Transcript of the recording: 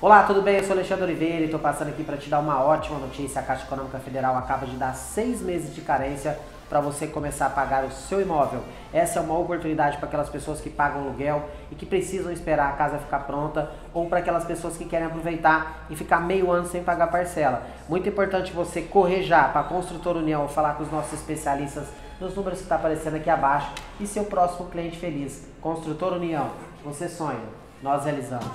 Olá, tudo bem? Eu sou Alexandre Oliveira e estou passando aqui para te dar uma ótima notícia. A Caixa Econômica Federal acaba de dar seis meses de carência para você começar a pagar o seu imóvel. Essa é uma oportunidade para aquelas pessoas que pagam aluguel e que precisam esperar a casa ficar pronta ou para aquelas pessoas que querem aproveitar e ficar meio ano sem pagar parcela. Muito importante você correr já para a Construtora União, falar com os nossos especialistas nos números que está aparecendo aqui abaixo e ser o próximo cliente feliz. Construtora União, você sonha, nós realizamos.